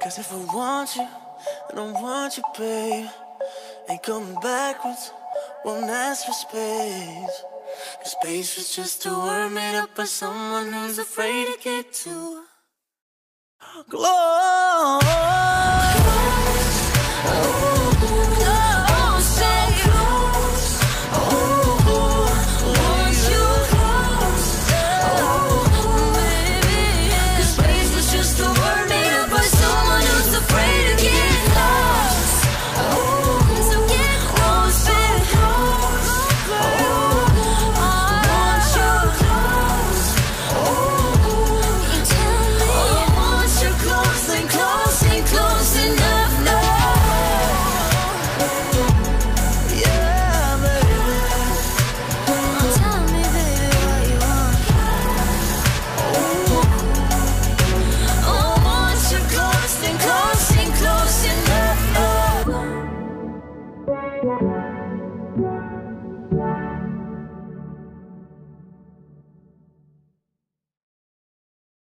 Cause if I want you, I don't want you, babe. Ain't coming backwards, won't ask for space. Cause space was just a word made up by someone who's afraid to get too close.